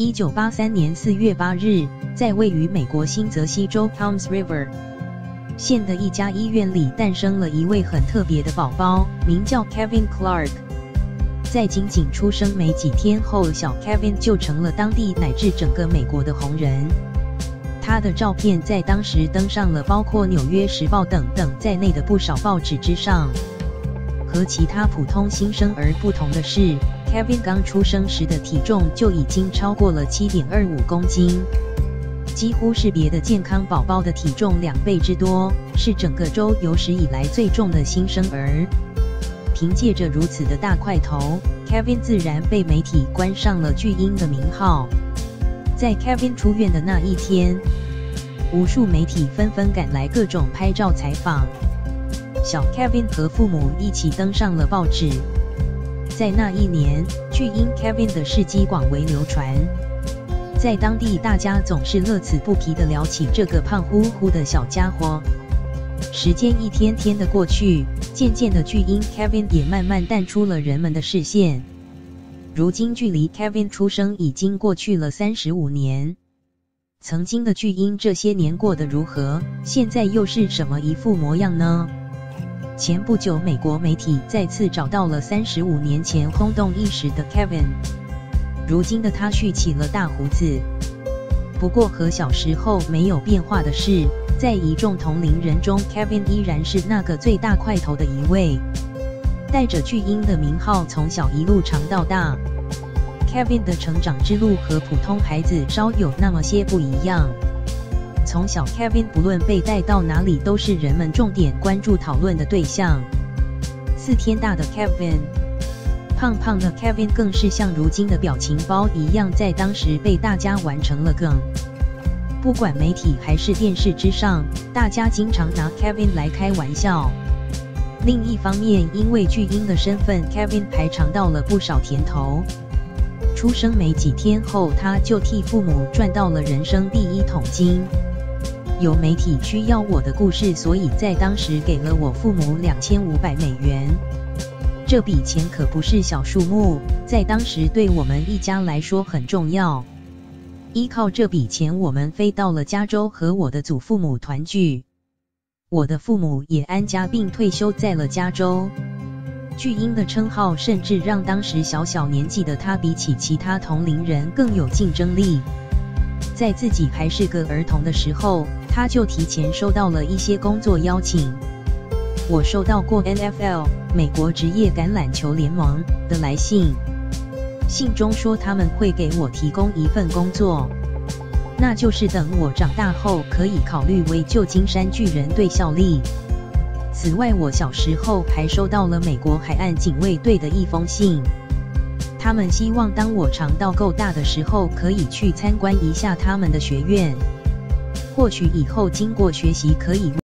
一九八三年四月八日，在位于美国新泽西州 Palms River 县的一家医院里，诞生了一位很特别的宝宝，名叫 Kevin Clark。在仅仅出生没几天后，小 Kevin 就成了当地乃至整个美国的红人。他的照片在当时登上了包括《纽约时报》等等在内的不少报纸之上。和其他普通新生儿不同的是，Kevin 刚出生时的体重就已经超过了七点二五公斤，几乎是别的健康宝宝的体重两倍之多，是整个州有史以来最重的新生儿。凭借着如此的大块头，Kevin 自然被媒体冠上了巨婴的名号。在 Kevin 出院的那一天，无数媒体纷纷赶来各种拍照采访。小 Kevin 和父母一起登上了报纸。在那一年，巨婴 Kevin 的事迹广为流传，在当地大家总是乐此不疲地聊起这个胖乎乎的小家伙。时间一天天的过去，渐渐的巨婴 Kevin 也慢慢淡出了人们的视线。如今距离 Kevin 出生已经过去了三十五年。曾经的巨婴这些年过得如何？现在又是什么一副模样呢？前不久，美国媒体再次找到了三十五年前轰动一时的 Kevin。如今的他蓄起了大胡子，不过和小时候没有变化的是，在一众同龄人中，Kevin 依然是那个最大块头的一位，带着巨婴的名号，从小一路长到大。Kevin 的成长之路和普通孩子稍有那么些不一样。从小，Kevin 不论被带到哪里，都是人们重点关注、讨论的对象。四天大的 Kevin，胖胖的 Kevin 更是像如今的表情包一样，在当时被大家玩成了梗。不管媒体还是电视之上，大家经常拿 Kevin 来开玩笑。另一方面，因为巨婴的身份，Kevin 还尝到了不少甜头。出生没几天后，他就替父母赚到了人生第一桶金。有媒体需要我的故事，所以在当时给了我父母两千五百美元。这笔钱可不是小数目，在当时对我们一家来说很重要。依靠这笔钱，我们飞到了加州和我的祖父母团聚。我的父母也安家并退休在了加州。巨婴的称号甚至让当时小小年纪的他比起其他同龄人更有竞争力。在自己还是个儿童的时候，他就提前收到了一些工作邀请。我收到过 NFL 美国职业橄榄球联盟的来信，信中说他们会给我提供一份工作，那就是等我长大后可以考虑为旧金山巨人队效力。此外，我小时候还收到了美国海岸警卫队的一封信。他们希望当我长到够大的时候，可以去参观一下他们的学院。或许以后经过学习，可以。